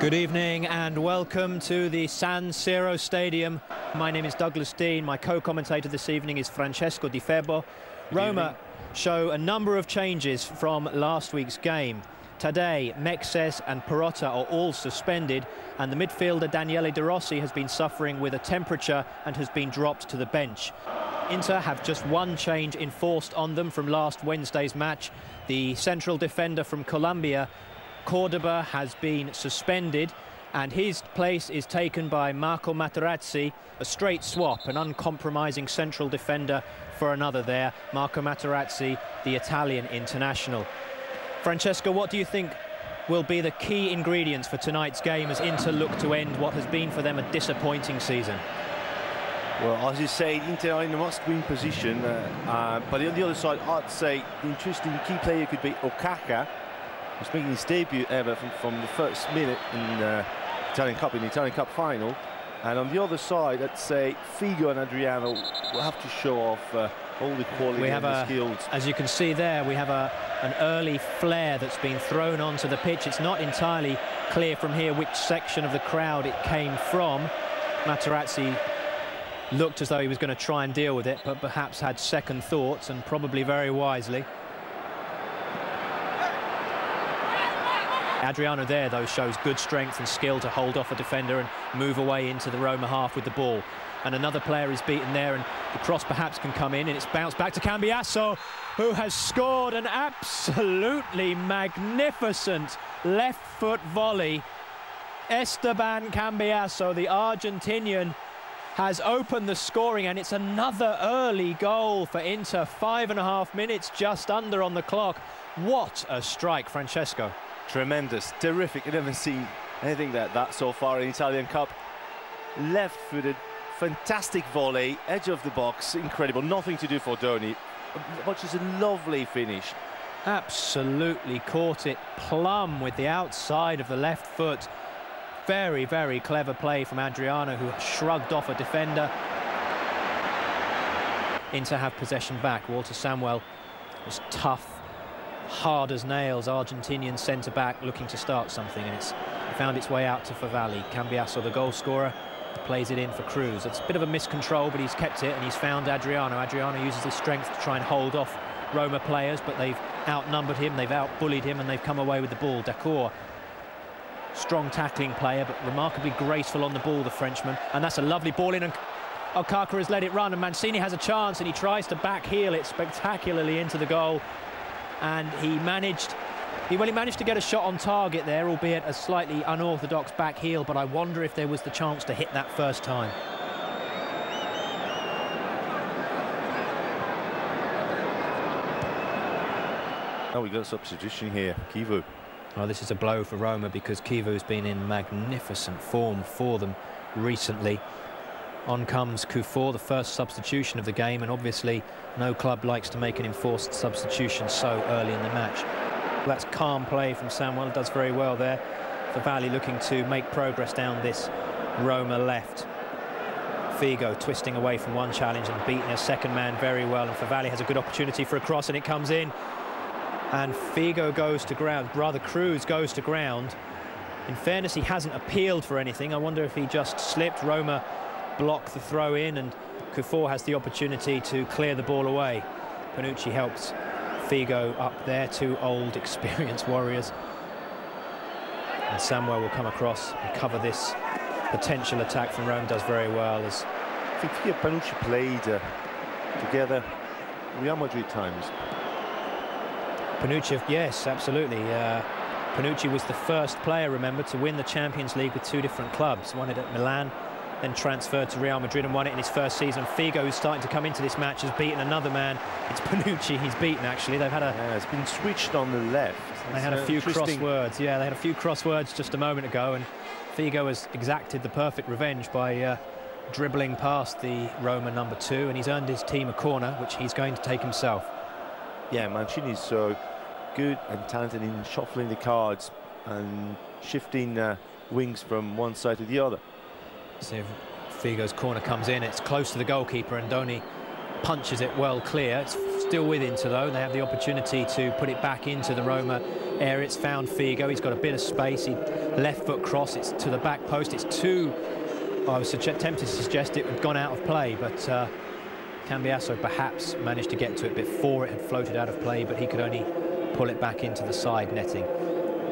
Good evening and welcome to the San Siro Stadium. My name is Douglas Dean. My co-commentator this evening is Francesco Di Febbo. Roma show a number of changes from last week's game. Today, Mexes and Perrotta are all suspended and the midfielder Daniele De Rossi has been suffering with a temperature and has been dropped to the bench. Inter have just one change enforced on them from last Wednesday's match. The central defender from Colombia Cordoba has been suspended and his place is taken by Marco Materazzi, a straight swap, an uncompromising central defender for another there, Marco Materazzi, the Italian international. Francesco, what do you think will be the key ingredients for tonight's game as Inter look to end what has been for them a disappointing season? Well, as you say, Inter are in a must-win position, uh, uh, but on the other side, I'd say the interesting key player could be Okaka, was making his debut ever from, from the first minute in uh, Italian Cup, in the Italian Cup final. And on the other side, let's say Figo and Adriano will have to show off uh, all the quality we have and a, the skills. As you can see there, we have a, an early flare that's been thrown onto the pitch. It's not entirely clear from here which section of the crowd it came from. Materazzi looked as though he was going to try and deal with it, but perhaps had second thoughts and probably very wisely. Adriano there, though, shows good strength and skill to hold off a defender and move away into the Roma half with the ball. And another player is beaten there, and the cross perhaps can come in, and it's bounced back to Cambiasso, who has scored an absolutely magnificent left foot volley. Esteban Cambiasso, the Argentinian, has opened the scoring, and it's another early goal for Inter. Five and a half minutes just under on the clock. What a strike, Francesco. Tremendous, terrific. I've never seen anything like that so far in Italian Cup. Left-footed, fantastic volley, edge of the box, incredible. Nothing to do for Doni, but just a lovely finish. Absolutely caught it plumb with the outside of the left foot. Very, very clever play from Adriano, who shrugged off a defender. Inter have possession back. Walter Samuel was tough hard as nails Argentinian centre-back looking to start something and it's found its way out to Favalli. Cambiasso, the goal scorer, plays it in for Cruz. It's a bit of a miscontrol, but he's kept it and he's found Adriano. Adriano uses his strength to try and hold off Roma players, but they've outnumbered him, they've outbullied him, and they've come away with the ball. Dacourt, strong tackling player, but remarkably graceful on the ball, the Frenchman. And that's a lovely ball in, and Okaka has let it run, and Mancini has a chance, and he tries to back heel it spectacularly into the goal and he managed he well he managed to get a shot on target there albeit a slightly unorthodox back heel but I wonder if there was the chance to hit that first time Oh, we got a substitution here, Chivu. Oh, this is a blow for Roma because Chivu's been in magnificent form for them recently. On comes Kuffour, the first substitution of the game, and obviously no club likes to make an enforced substitution so early in the match. That's calm play from Samuel, does very well there. For Favalli looking to make progress down this Roma left. Figo twisting away from one challenge and beating a second man very well, and Favalli has a good opportunity for a cross, and it comes in. And Figo goes to ground, rather Cruz goes to ground. In fairness, he hasn't appealed for anything. I wonder if he just slipped. Roma block the throw in and Kuffour has the opportunity to clear the ball away. Panucci helps Figo up there, two old experienced warriors. And Samuel will come across and cover this potential attack from Rome, does very well. As I think and Panucci played uh, together Real Madrid times. Panucci, yes, absolutely. Uh, Panucci was the first player, remember, to win the Champions League with two different clubs. It at Milan then transferred to Real Madrid and won it in his first season. Figo, who's starting to come into this match, has beaten another man. It's Panucci he's beaten, actually. They've had a... Yeah, it's been switched on the left. They had a few crosswords. Yeah, they had a few crosswords just a moment ago, and Figo has exacted the perfect revenge by uh, dribbling past the Roma number two, and he's earned his team a corner, which he's going to take himself. Yeah, Mancini's so good and talented in shuffling the cards and shifting uh, wings from one side to the other. See if Figo's corner comes in. It's close to the goalkeeper, and Doni punches it well clear. It's still with Inter, though. They have the opportunity to put it back into the Roma area. It's found Figo. He's got a bit of space. He left foot cross. It's to the back post. It's too. I was tempted to suggest it had gone out of play, but uh, Cambiasso perhaps managed to get to it before it had floated out of play, but he could only pull it back into the side netting.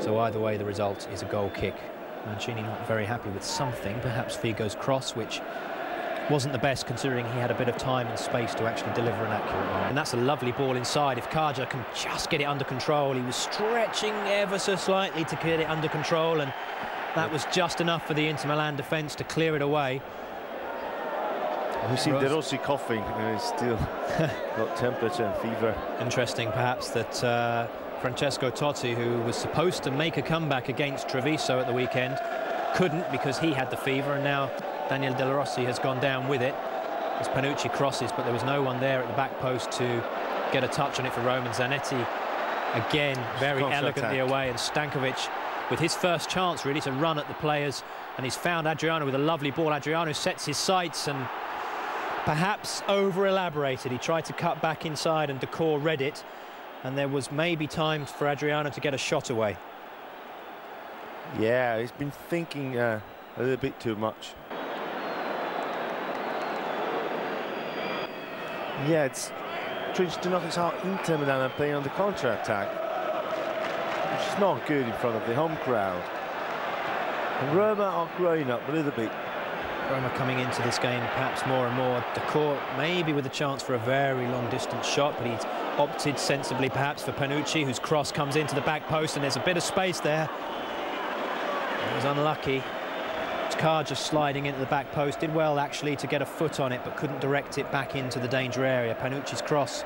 So either way, the result is a goal kick. Mancini not very happy with something, perhaps Figo's cross, which wasn't the best considering he had a bit of time and space to actually deliver an accurate one. And that's a lovely ball inside. If Kjaer can just get it under control, he was stretching ever so slightly to get it under control, and that was just enough for the Inter Milan defence to clear it away. We see De Rossi coughing, and he's still got temperature and fever. Interesting, perhaps, that uh, Francesco Totti, who was supposed to make a comeback against Treviso at the weekend, couldn't because he had the fever, and now Daniel De Rossi has gone down with it as Panucci crosses, but there was no one there at the back post to get a touch on it for Roman Zanetti. Again, very elegantly attack. away, and Stankovic with his first chance really to run at the players, and he's found Adriano with a lovely ball. Adriano sets his sights and perhaps over-elaborated. He tried to cut back inside and Dacourt read it, and there was maybe time for Adriano to get a shot away. Yeah, he's been thinking uh, a little bit too much. Yeah, it's strange to notice how Inter Milan are playing on the counter-attack, which is not good in front of the home crowd. And Roma are growing up a little bit. Roma coming into this game perhaps more and more. Dacourt maybe with a chance for a very long distance shot, but he's opted sensibly perhaps for Panucci, whose cross comes into the back post, and there's a bit of space there. It was unlucky. Car just sliding into the back post. Did well, actually, to get a foot on it, but couldn't direct it back into the danger area. Panucci's cross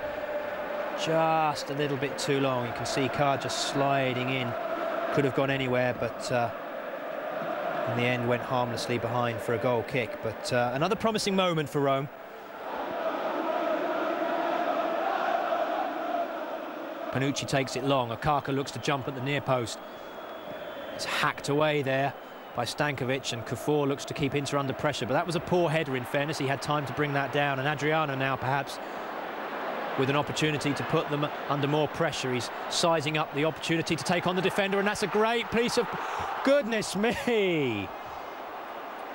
just a little bit too long. You can see Car just sliding in. Could have gone anywhere, but uh, in the end went harmlessly behind for a goal kick. But uh, another promising moment for Rome. Panucci takes it long. Okaka looks to jump at the near post. It's hacked away there by Stankovic, and Kuffour looks to keep Inter under pressure. But that was a poor header, in fairness. He had time to bring that down, and Adriano now perhaps with an opportunity to put them under more pressure. He's sizing up the opportunity to take on the defender, and that's a great piece of... Goodness me!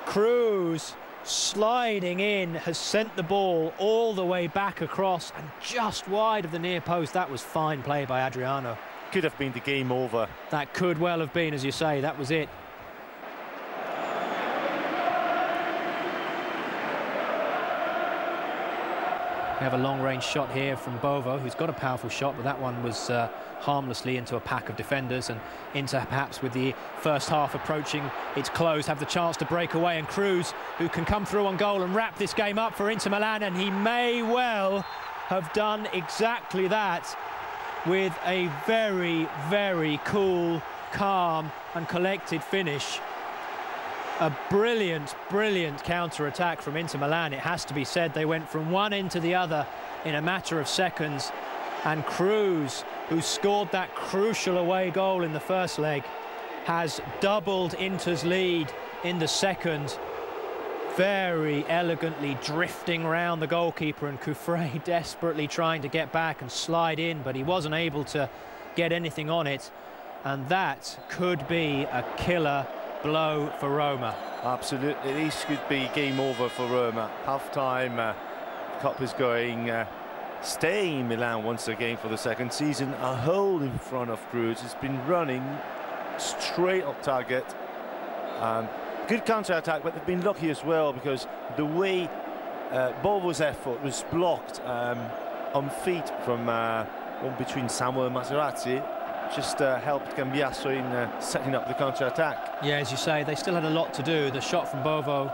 Cruz sliding in has sent the ball all the way back across and just wide of the near post. That was fine play by Adriano. Could have been the game over. That could well have been, as you say. That was it. We have a long-range shot here from Bovo, who's got a powerful shot, but that one was uh, harmlessly into a pack of defenders and into perhaps with the first half approaching its close, have the chance to break away. And Cruz, who can come through on goal and wrap this game up for Inter Milan, and he may well have done exactly that with a very, very cool, calm and collected finish a brilliant, brilliant counter-attack from Inter Milan. It has to be said they went from one end to the other in a matter of seconds. And Cruz, who scored that crucial away goal in the first leg, has doubled Inter's lead in the second. Very elegantly drifting round the goalkeeper and Cufré desperately trying to get back and slide in, but he wasn't able to get anything on it. And that could be a killer blow for Roma. Absolutely, this could be game over for Roma. Half-time, uh, Cup is going, uh, staying Milan once again for the second season. A hole in front of Cruz. It's been running straight up target. Um, good counter-attack, but they've been lucky as well because the way uh, Bovo's effort was blocked um, on feet from uh, between Samuel and Materazzi just uh, helped Cambiasso in uh, setting up the counter-attack. Yeah, as you say, they still had a lot to do. The shot from Bovo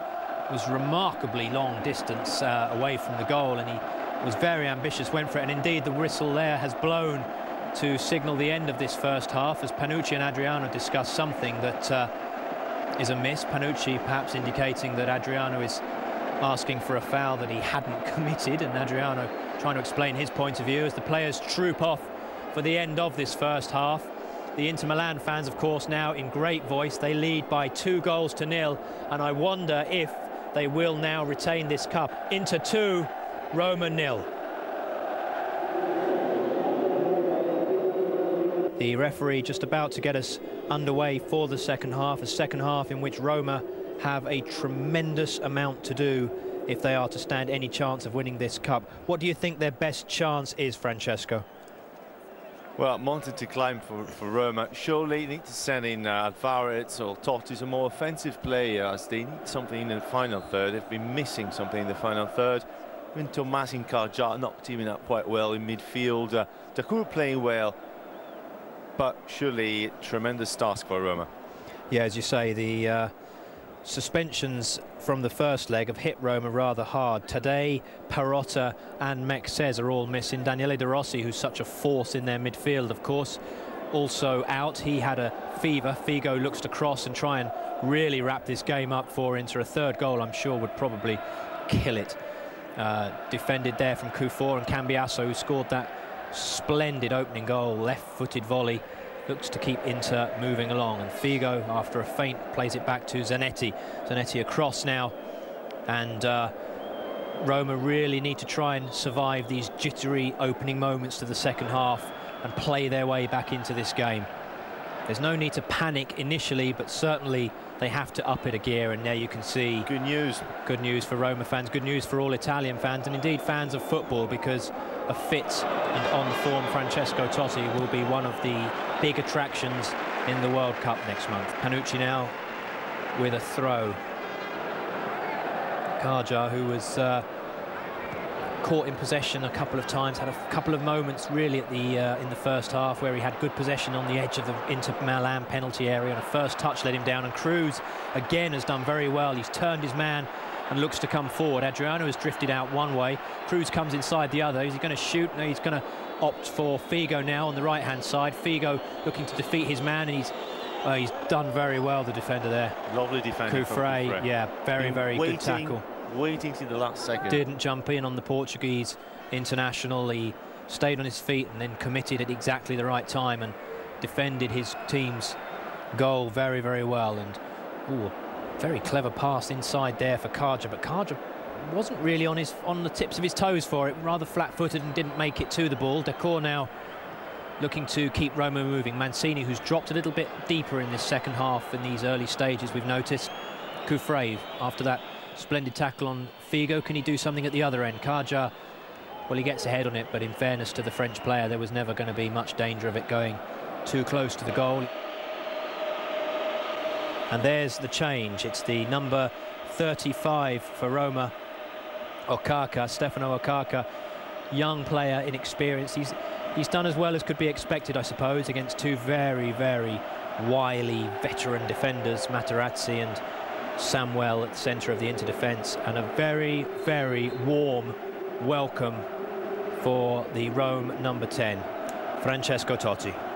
was remarkably long distance uh, away from the goal, and he was very ambitious, went for it, and indeed the whistle there has blown to signal the end of this first half as Panucci and Adriano discuss something that uh, is a. Panucci perhaps indicating that Adriano is asking for a foul that he hadn't committed, and Adriano trying to explain his point of view as the players troop off for the end of this first half. The Inter Milan fans, of course, now in great voice. They lead by two goals to nil, and I wonder if they will now retain this cup. Inter two, Roma nil. The referee just about to get us underway for the second half, a second half in which Roma have a tremendous amount to do if they are to stand any chance of winning this cup. What do you think their best chance is, Francesco? Well, mountain to climb for, for Roma. Surely need to send in uh, Alvarez or Totti, a more offensive player, as they need something in the final third. They've been missing something in the final third. Even Tommasin Kharja not teaming up quite well in midfield. Uh, playing well, but surely tremendous task for Roma. Yeah, as you say, the uh, suspensions from the first leg have hit Roma rather hard. Today, Perrotta and Mexes are all missing. Daniele De Rossi, who's such a force in their midfield, of course, also out. He had a fever. Figo looks to cross and try and really wrap this game up for Inter. A third goal, I'm sure, would probably kill it. Uh, defended there from Kuffour and Cambiasso, who scored that splendid opening goal, left-footed volley looks to keep Inter moving along. And Figo, after a feint, plays it back to Zanetti. Zanetti across now. And uh, Roma really need to try and survive these jittery opening moments to the second half and play their way back into this game. There's no need to panic initially, but certainly they have to up it a gear, and there you can see... Good news. Good news for Roma fans, good news for all Italian fans, and indeed fans of football, because a fit and on-form Francesco Totti will be one of the big attractions in the World Cup next month. Panucci now with a throw. Kharja, who was uh, caught in possession a couple of times, had a couple of moments really at the uh, in the first half where he had good possession on the edge of the Inter Milan penalty area and a first touch let him down and Cruz again has done very well. He's turned his man and looks to come forward. Adriano has drifted out one way. Cruz comes inside the other. Is he going to shoot? No, he's going to opt for Figo now on the right-hand side. Figo looking to defeat his man, and he's uh, he's done very well, the defender there. Lovely defender Cufré, yeah, very, very waiting, good tackle. Waiting to the last second. Didn't jump in on the Portuguese international. He stayed on his feet and then committed at exactly the right time and defended his team's goal very, very well. And ooh, very clever pass inside there for Kharja, but Kharja wasn't really on his on the tips of his toes for it, rather flat-footed and didn't make it to the ball. Dacourt now looking to keep Roma moving. Mancini, who's dropped a little bit deeper in this second half in these early stages, we've noticed. Cufré, after that splendid tackle on Figo, can he do something at the other end? Kharja, well, he gets ahead on it, but in fairness to the French player, there was never going to be much danger of it going too close to the goal. And there's the change. It's the number 35 for Roma, Okaka, Stefano Okaka, young player, inexperienced. He's he's done as well as could be expected, I suppose, against two very, very wily veteran defenders, Materazzi and Samuel at the centre of the inter-defence, and a very, very warm welcome for the Rome number 10, Francesco Totti.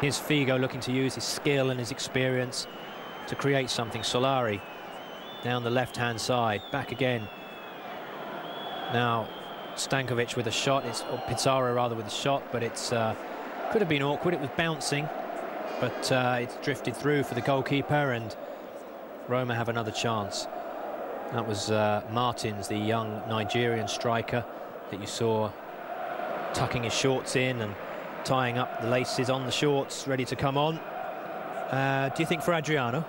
Here's Figo looking to use his skill and his experience to create something. Solari down the left-hand side, back again. Now Stankovic with a shot, it's or Pizarro rather with a shot, but it's uh, could have been awkward. It was bouncing, but uh, it's drifted through for the goalkeeper, and Roma have another chance. That was uh, Martins, the young Nigerian striker that you saw tucking his shorts in and tying up the laces on the shorts, ready to come on. Uh, do you think for Adriano?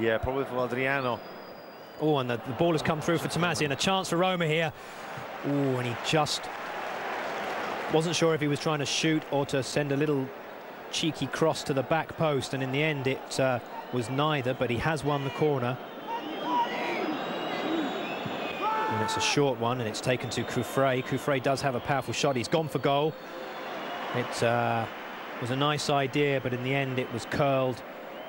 Yeah, probably for Adriano. Oh, and the, the, ball has come through for Tommasi, and a chance for Roma here. Oh, and he just wasn't sure if he was trying to shoot or to send a little cheeky cross to the back post, and in the end it uh, was neither, but he has won the corner. And it's a short one, and it's taken to Cufré. Cufré does have a powerful shot. He's gone for goal. It uh, was a nice idea, but in the end it was curled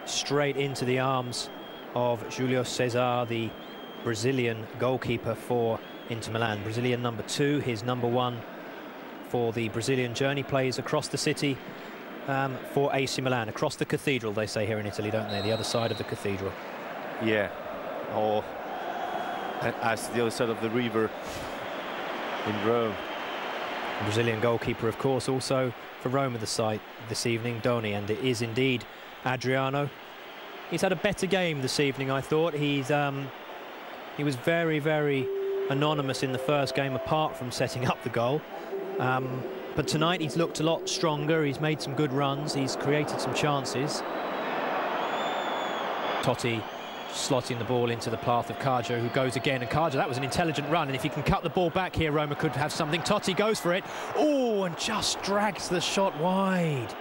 straight into the arms of Julio Cesar, the Brazilian goalkeeper for Inter Milan. Brazilian number two, his number one for the Brazilian journey plays across the city um, for AC Milan, across the cathedral, they say here in Italy, don't they? The other side of the cathedral. Yeah, or as the other side of the river in Rome. Brazilian goalkeeper, of course, also for Roma the site this evening, Doni, and it is indeed Adriano. He's had a better game this evening, I thought. He's um, he was very, very anonymous in the first game apart from setting up the goal. Um, but tonight he's looked a lot stronger, he's made some good runs, he's created some chances. Totti slotting the ball into the path of Kjaer, who goes again. And Kjaer, that was an intelligent run. And if he can cut the ball back here, Roma could have something. Totti goes for it. Oh, and just drags the shot wide.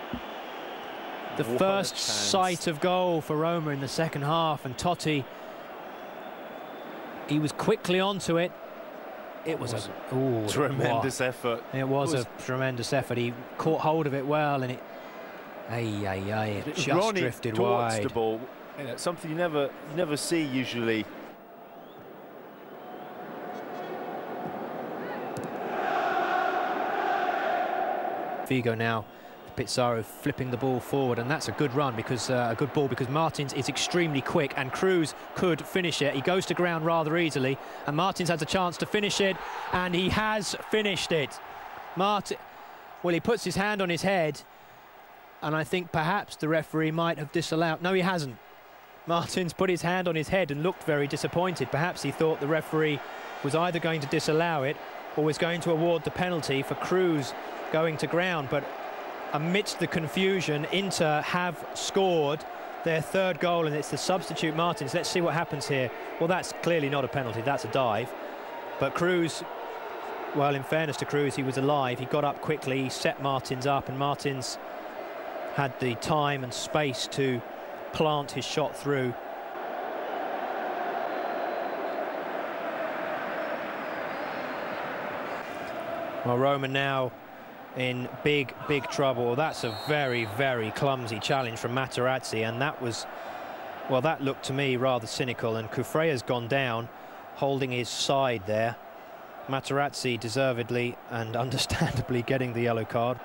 The what first sight of goal for Roma in the second half. And Totti, he was quickly onto it. It was, was a ooh, tremendous effort. It was, it was, a tremendous effort. He caught hold of it well, and it, ay, ay, ay, it just Ronnie drifted wide. the ball you something you never never see usually. Figo now, Pizarro flipping the ball forward, and that's a good run because uh, a good ball because Martins is extremely quick, and Cruz could finish it. He goes to ground rather easily, and Martins has a chance to finish it, and he has finished it. Martin, well, he puts his hand on his head, and I think perhaps the referee might have disallowed. No, he hasn't. Martins put his hand on his head and looked very disappointed. Perhaps he thought the referee was either going to disallow it or was going to award the penalty for Cruz going to ground. But amidst the confusion, Inter have scored their third goal and it's the substitute Martins. Let's see what happens here. Well, that's clearly not a penalty, that's a dive. But Cruz, well, in fairness to Cruz, he was alive. He got up quickly, set Martins up and Martins had the time and space to plant his shot through. Well, Roma now in big, big trouble. That's a very, very clumsy challenge from Materazzi, and that was, well, that looked to me rather cynical, and Cufré's gone down, holding his side there. Materazzi deservedly and understandably getting the yellow card.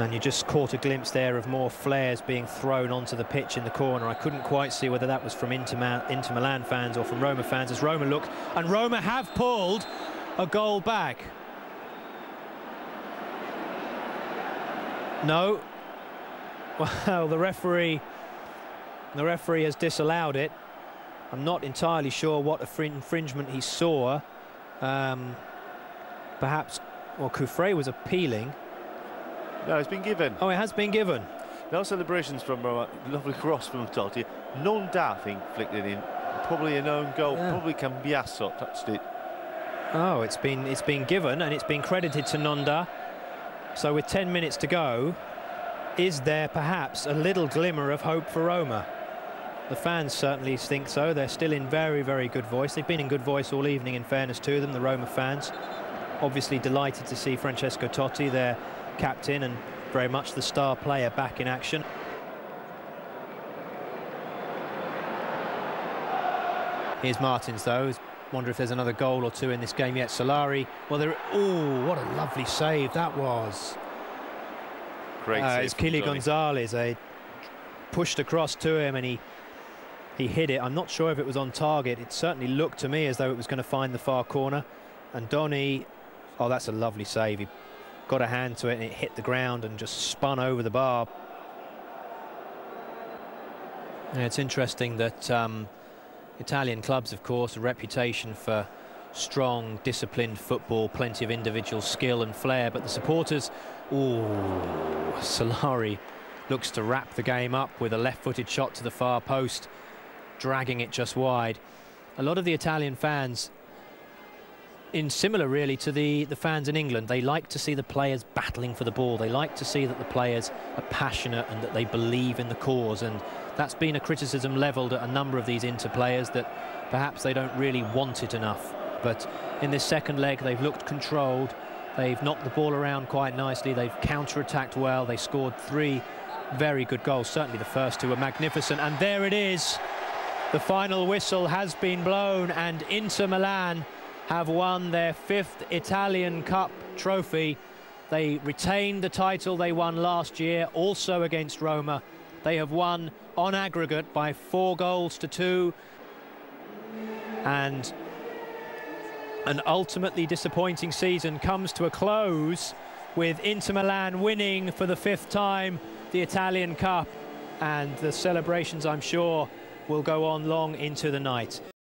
And you just caught a glimpse there of more flares being thrown onto the pitch in the corner. I couldn't quite see whether that was from Inter, Inter Milan fans or from Roma fans as Roma look. And Roma have pulled a goal back. No. Well, the referee, the referee has disallowed it. I'm not entirely sure what infringement he saw. Um, perhaps, well, Cufré was appealing. No, it's been given. Oh, it has been given. No celebrations from Roma. lovely cross from Totti. Nonda, I think, flicked it in. Probably an own goal. Yeah. Probably Cambiasso touched it. Oh, it's been it's been given and it's been credited to Nonda. So with 10 minutes to go, is there perhaps a little glimmer of hope for Roma? The fans certainly think so. They're still in very, very good voice. They've been in good voice all evening, in fairness to them, the Roma fans. Obviously delighted to see Francesco Totti, their captain and very much the star player back in action. Here's Martins though. Wonder if there's another goal or two in this game yet. Solari. Well, there. Oh, what a lovely save that was. Great. Uh, it's Kili Gonzalez. They pushed across to him and he he hit it. I'm not sure if it was on target. It certainly looked to me as though it was going to find the far corner. And Doni. Oh, that's a lovely save. He got a hand to it and it hit the ground and just spun over the bar. It's interesting that um, Italian clubs, of course, a reputation for strong, disciplined football, plenty of individual skill and flair, but the supporters, ooh, Solari looks to wrap the game up with a left-footed shot to the far post, dragging it just wide. A lot of the Italian fans in similar really to the, the fans in England. They like to see the players battling for the ball. They like to see that the players are passionate and that they believe in the cause. And that's been a criticism levelled at a number of these Inter players that perhaps they don't really want it enough. But in this second leg, they've looked controlled. They've knocked the ball around quite nicely. They've counter-attacked well. They scored three very good goals. Certainly the first two were magnificent. And there it is. The final whistle has been blown and Inter Milan have won their fifth Italian Cup trophy. They retained the title they won last year, also against Roma. They have won on aggregate by four goals to two. And an ultimately disappointing season comes to a close with Inter Milan winning for the fifth time the Italian Cup. and the celebrations, I'm sure, will go on long into the night.